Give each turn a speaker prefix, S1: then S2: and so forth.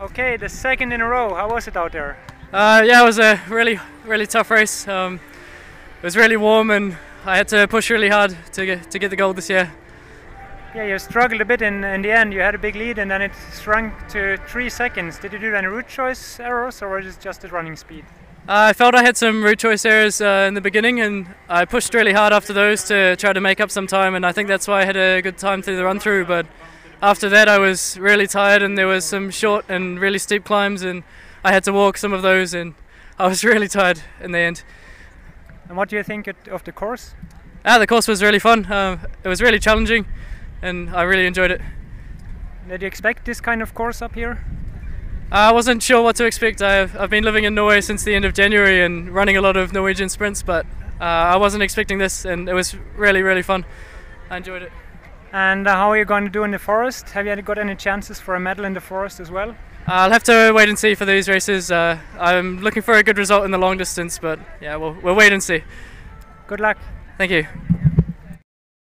S1: Okay, the second in a row. How was it out there?
S2: Uh, yeah, it was a really, really tough race. Um, it was really warm, and I had to push really hard to get to get the gold this year.
S1: Yeah, you struggled a bit in, in the end. You had a big lead, and then it shrunk to three seconds. Did you do any route choice errors, or was it just the running speed?
S2: Uh, I felt I had some route choice errors uh, in the beginning, and I pushed really hard after those to try to make up some time, and I think that's why I had a good time through the run through. But after that, I was really tired, and there was some short and really steep climbs, and I had to walk some of those, and I was really tired in the end.
S1: And what do you think of the course?
S2: Ah, the course was really fun. Um, it was really challenging, and I really enjoyed it.
S1: Did you expect this kind of course up here?
S2: I wasn't sure what to expect. I've, I've been living in Norway since the end of January and running a lot of Norwegian sprints, but uh, I wasn't expecting this, and it was really, really fun. I enjoyed it.
S1: And uh, how are you going to do in the forest? Have you got any chances for a medal in the forest as well?
S2: I'll have to wait and see for these races. Uh, I'm looking for a good result in the long distance, but yeah, we'll, we'll wait and see.
S1: Good luck.
S2: Thank you.